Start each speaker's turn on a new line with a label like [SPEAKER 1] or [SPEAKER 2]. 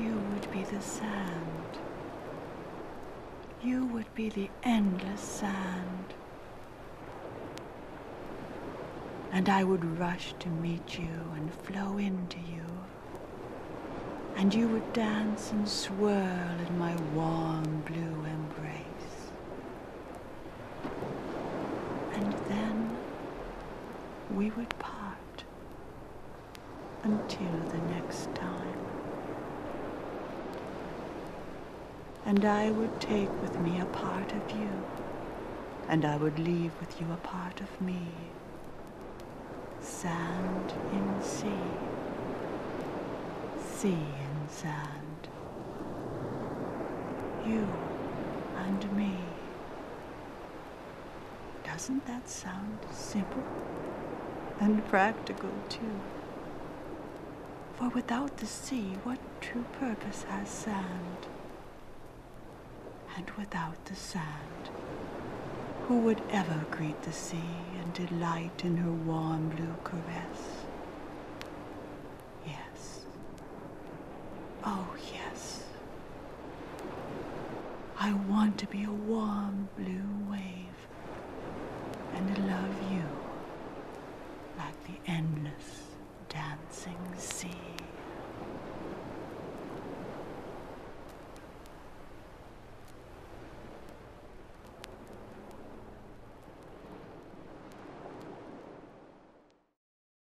[SPEAKER 1] you would be the sand. You would be the endless sand. And I would rush to meet you and flow into you. And you would dance and swirl in my warm blue embrace. And then we would part until the next time. And I would take with me a part of you, and I would leave with you a part of me. Sand in sea, sea in sand. You and me. Doesn't that sound simple? And practical, too. For without the sea, what true purpose has sand? And without the sand, who would ever greet the sea and delight in her warm blue caress? Yes. Oh, yes. I want to be a warm blue wave and love you like the endless dancing sea.